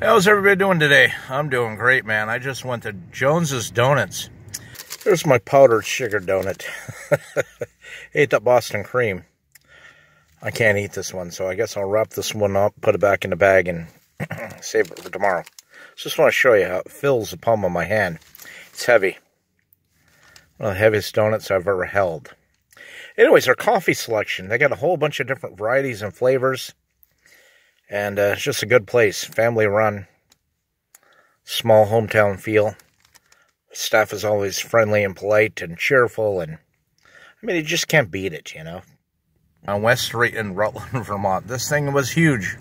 How's everybody doing today? I'm doing great, man. I just went to Jones's Donuts. Here's my powdered sugar donut. Ate that Boston cream. I can't eat this one, so I guess I'll wrap this one up, put it back in the bag, and save it for tomorrow. Just want to show you how it fills the palm of my hand. It's heavy. One of the heaviest donuts I've ever held. Anyways, our coffee selection. They got a whole bunch of different varieties and flavors. And uh, it's just a good place, family run, small hometown feel. Staff is always friendly and polite and cheerful, and I mean, you just can't beat it, you know. On West Street in Rutland, Vermont, this thing was huge.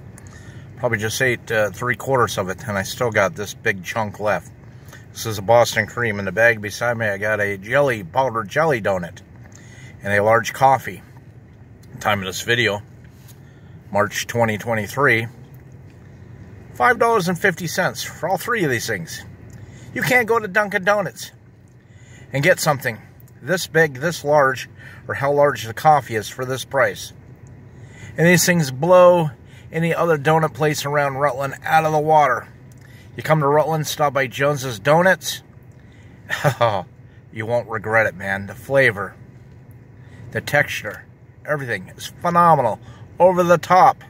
Probably just ate uh, three quarters of it, and I still got this big chunk left. This is a Boston cream. In the bag beside me, I got a jelly, powdered jelly donut, and a large coffee. Time of this video, March 2023. $5.50 for all three of these things. You can't go to Dunkin' Donuts and get something this big, this large, or how large the coffee is for this price. And these things blow any other donut place around Rutland out of the water. You come to Rutland, stop by Jones's Donuts. Oh, you won't regret it, man. The flavor, the texture, everything is phenomenal over the top.